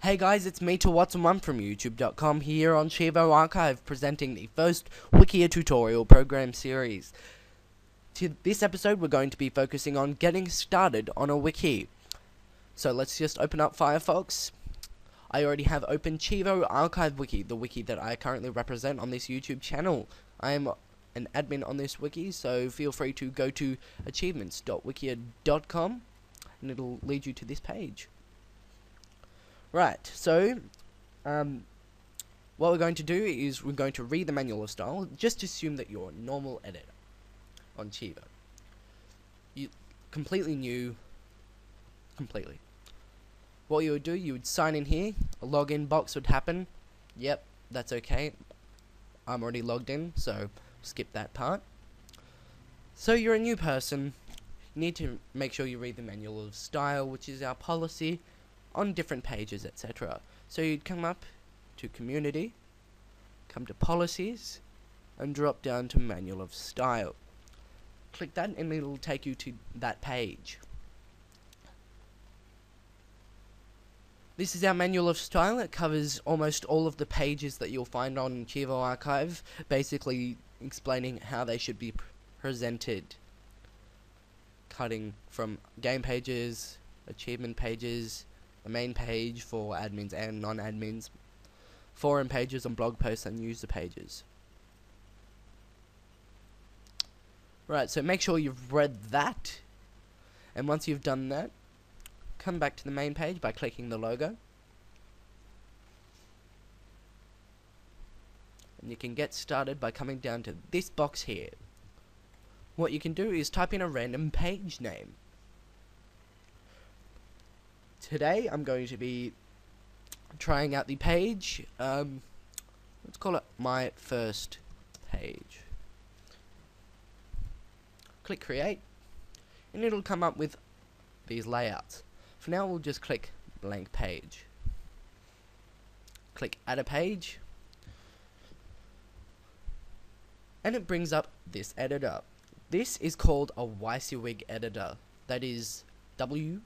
Hey guys, it's me One from YouTube.com here on Cheevo Archive presenting the first Wikia tutorial program series. To this episode, we're going to be focusing on getting started on a wiki. So let's just open up Firefox. I already have open Cheevo Archive Wiki, the wiki that I currently represent on this YouTube channel. I am an admin on this wiki, so feel free to go to achievements.wikia.com and it'll lead you to this page. Right, so um, what we're going to do is we're going to read the manual of style. Just assume that you're a normal editor on Cheevo. You completely new, completely. What you would do, you would sign in here. A login box would happen. Yep, that's okay. I'm already logged in, so skip that part. So you're a new person. You need to make sure you read the manual of style, which is our policy on different pages, etc. So you'd come up to community, come to policies, and drop down to manual of style. Click that and it'll take you to that page. This is our manual of style. It covers almost all of the pages that you'll find on Cheevo Archive, basically explaining how they should be presented. Cutting from game pages, achievement pages, a main page for admins and non-admins, forum pages and blog posts and user pages. Right, so make sure you've read that, and once you've done that, come back to the main page by clicking the logo. And you can get started by coming down to this box here. What you can do is type in a random page name. Today I'm going to be trying out the page, um, let's call it my first page. Click create, and it'll come up with these layouts. For now we'll just click blank page. Click add a page, and it brings up this editor. This is called a WYSIWYG editor. That is W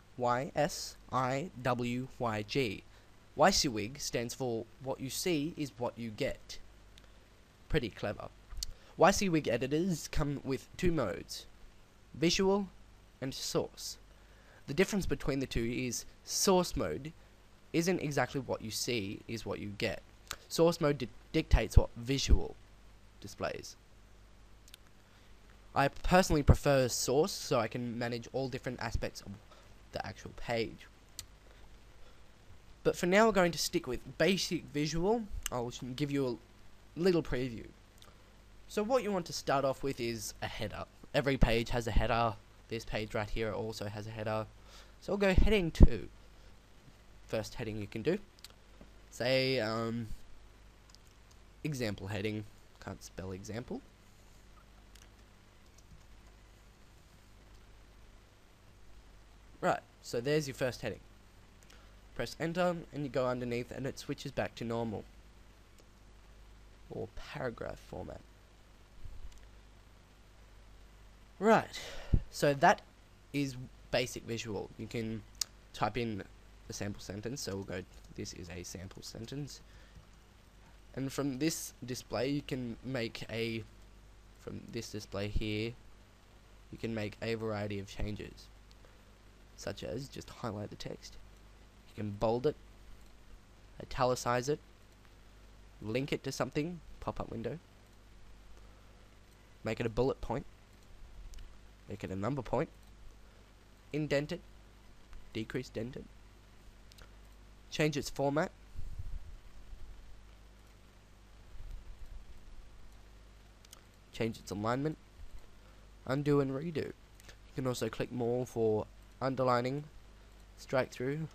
Y S I W Y G. WYSIWYG stands for what you see is what you get. Pretty clever. WYSIWYG editors come with two modes visual and source. The difference between the two is source mode isn't exactly what you see is what you get. Source mode di dictates what visual displays. I personally prefer source so I can manage all different aspects of the actual page. But for now we're going to stick with basic visual. I'll give you a little preview. So what you want to start off with is a header. Every page has a header. This page right here also has a header. So we'll go heading 2. First heading you can do. Say, um, example heading. Can't spell example. Right, so there's your first heading. Press enter and you go underneath and it switches back to normal. Or paragraph format. Right, so that is basic visual. You can type in a sample sentence, so we'll go, this is a sample sentence. And from this display you can make a, from this display here, you can make a variety of changes such as just highlight the text. You can bold it, italicize it, link it to something, pop-up window, make it a bullet point, make it a number point, indent it, decrease dent it, change its format, change its alignment, undo and redo. You can also click more for underlining, strike through,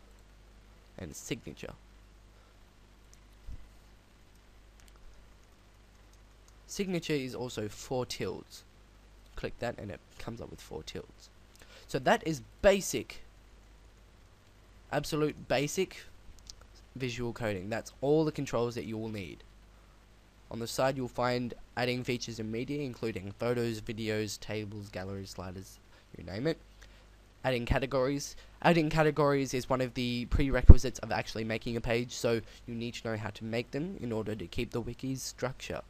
and signature. Signature is also four tildes. Click that and it comes up with four tildes. So that is basic, absolute basic visual coding. That's all the controls that you will need. On the side you'll find adding features and media including photos, videos, tables, galleries, sliders, you name it adding categories. Adding categories is one of the prerequisites of actually making a page, so you need to know how to make them in order to keep the wiki's structure.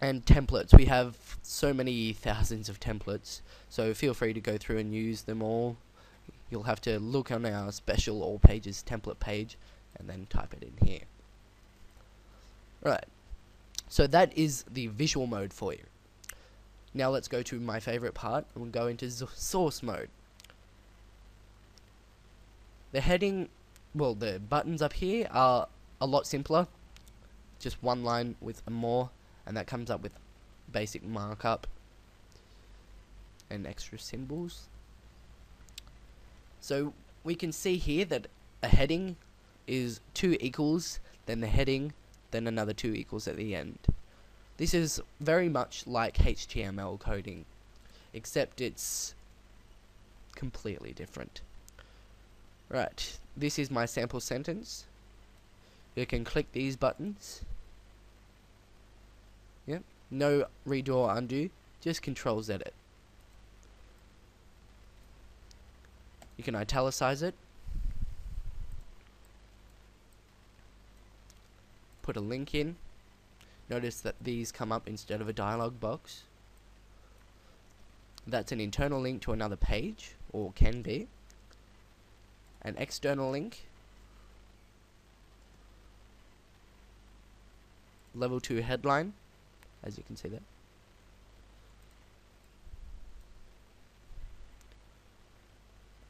And templates, we have so many thousands of templates, so feel free to go through and use them all. You'll have to look on our special all pages template page and then type it in here. Right, so that is the visual mode for you. Now let's go to my favorite part and we'll go into source mode. The heading, well the buttons up here are a lot simpler. Just one line with a more and that comes up with basic markup and extra symbols. So we can see here that a heading is 2 equals, then the heading, then another 2 equals at the end. This is very much like HTML coding, except it's completely different. Right, this is my sample sentence. You can click these buttons. Yep, no redo or undo, just control Z it. You can italicize it. Put a link in. Notice that these come up instead of a dialog box. That's an internal link to another page, or can be. An external link. Level 2 headline, as you can see there.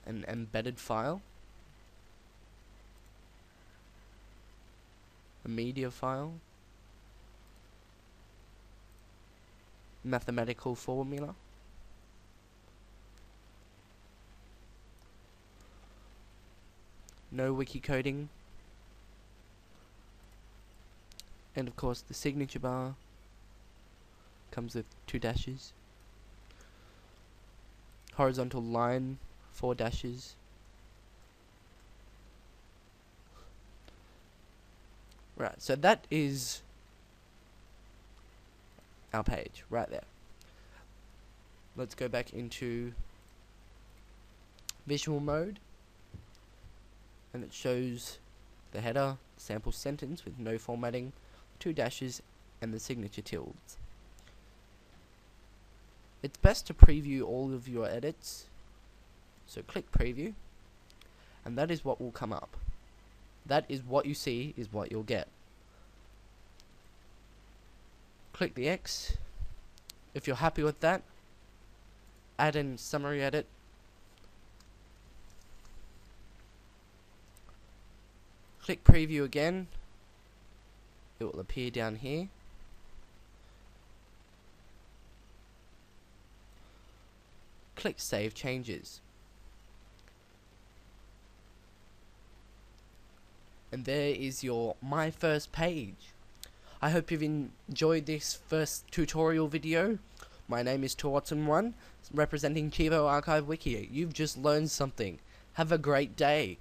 An embedded file. A media file. Mathematical formula. No wiki coding. And of course the signature bar comes with two dashes. Horizontal line, four dashes. Right, so that is our page right there. Let's go back into visual mode and it shows the header, sample sentence with no formatting, two dashes and the signature tildes. It's best to preview all of your edits so click preview and that is what will come up. That is what you see is what you'll get click the X. If you're happy with that, add in summary edit. Click preview again. It will appear down here. Click save changes. And there is your my first page. I hope you've enjoyed this first tutorial video. My name is Torwatson1, representing Cheevo Archive Wiki. You've just learned something. Have a great day.